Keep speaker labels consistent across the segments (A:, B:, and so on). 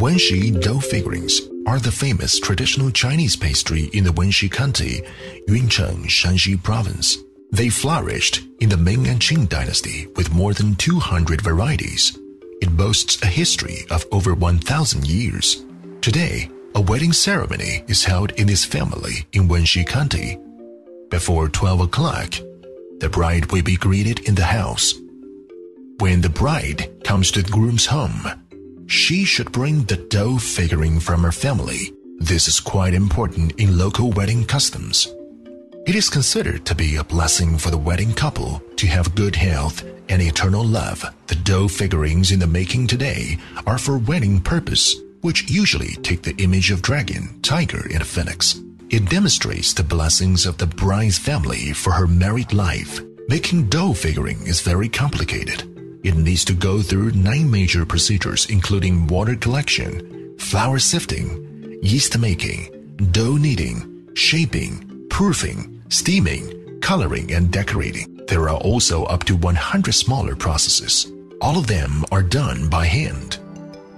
A: Wenxi dough figurines are the famous traditional Chinese pastry in the Wenxi County, Yuncheng, Shanxi province. They flourished in the Ming and Qing dynasty with more than 200 varieties. It boasts a history of over 1,000 years. Today, a wedding ceremony is held in this family in Wenxi County. Before 12 o'clock, the bride will be greeted in the house. When the bride comes to the groom's home, she should bring the dough figurine from her family. This is quite important in local wedding customs. It is considered to be a blessing for the wedding couple to have good health and eternal love. The dough figurines in the making today are for wedding purpose, which usually take the image of dragon, tiger, and a phoenix. It demonstrates the blessings of the bride's family for her married life. Making dough figurine is very complicated. It needs to go through nine major procedures including water collection, flour sifting, yeast making, dough kneading, shaping, proofing, steaming, coloring, and decorating. There are also up to 100 smaller processes. All of them are done by hand.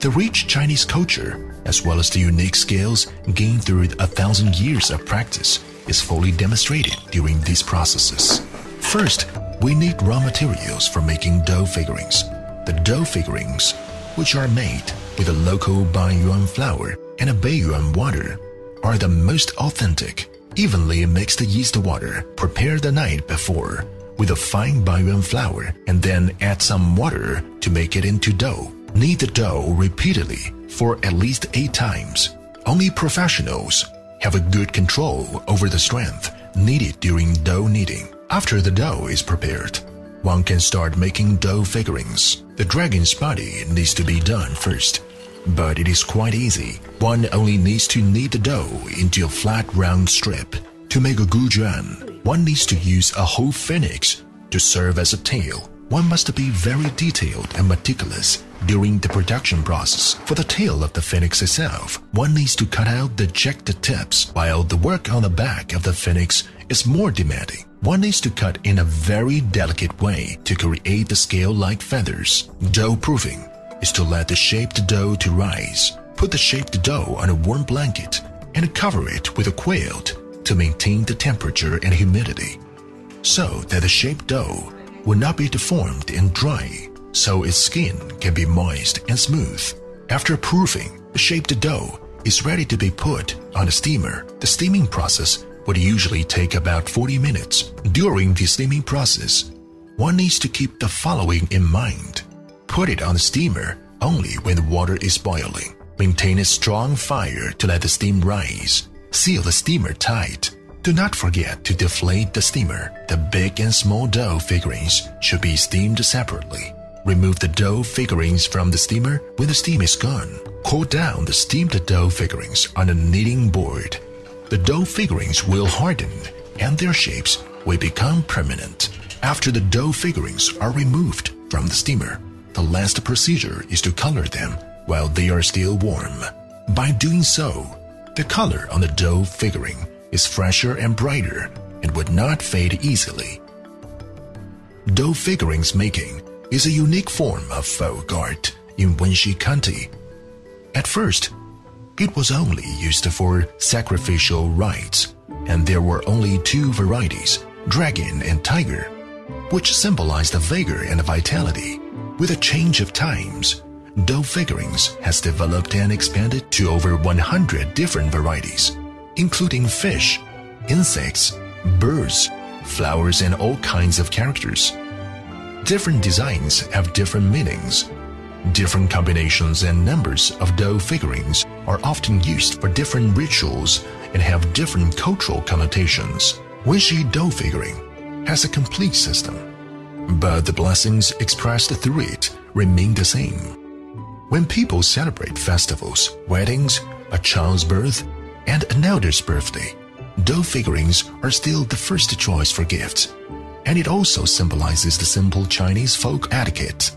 A: The rich Chinese culture, as well as the unique skills gained through a thousand years of practice, is fully demonstrated during these processes. First, we need raw materials for making dough figurines. The dough figurines, which are made with a local Baiyuan flour and a Beiyuan water, are the most authentic. Evenly mix the yeast water prepared the night before with a fine Baiyuan flour and then add some water to make it into dough. Knead the dough repeatedly for at least 8 times. Only professionals have a good control over the strength needed during dough kneading. After the dough is prepared, one can start making dough figurines. The dragon's body needs to be done first, but it is quite easy. One only needs to knead the dough into a flat round strip. To make a gujuan, one needs to use a whole phoenix to serve as a tail. One must be very detailed and meticulous during the production process. For the tail of the phoenix itself, one needs to cut out the jagged tips, while the work on the back of the phoenix is more demanding. One needs to cut in a very delicate way to create the scale-like feathers. Dough proofing is to let the shaped dough to rise. Put the shaped dough on a warm blanket and cover it with a quilt to maintain the temperature and humidity so that the shaped dough will not be deformed and dry, so its skin can be moist and smooth. After proofing, the shaped dough is ready to be put on a steamer. The steaming process would usually take about 40 minutes. During the steaming process, one needs to keep the following in mind. Put it on the steamer only when the water is boiling. Maintain a strong fire to let the steam rise. Seal the steamer tight. Do not forget to deflate the steamer. The big and small dough figurines should be steamed separately. Remove the dough figurines from the steamer when the steam is gone. Cool down the steamed dough figurines on a kneading board the dough figurines will harden and their shapes will become permanent. After the dough figurines are removed from the steamer, the last procedure is to color them while they are still warm. By doing so, the color on the dough figurine is fresher and brighter and would not fade easily. Dough figurines making is a unique form of folk art in Wenxi County. At first, it was only used for sacrificial rites, and there were only two varieties, dragon and tiger, which symbolized the vigor and vitality. With a change of times, dough figurines has developed and expanded to over 100 different varieties, including fish, insects, birds, flowers, and all kinds of characters. Different designs have different meanings Different combinations and numbers of dough figurines are often used for different rituals and have different cultural connotations. Wenxi dough figurine has a complete system, but the blessings expressed through it remain the same. When people celebrate festivals, weddings, a child's birth, and an elder's birthday, dough figurines are still the first choice for gifts, and it also symbolizes the simple Chinese folk etiquette